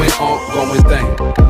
going on, going thing.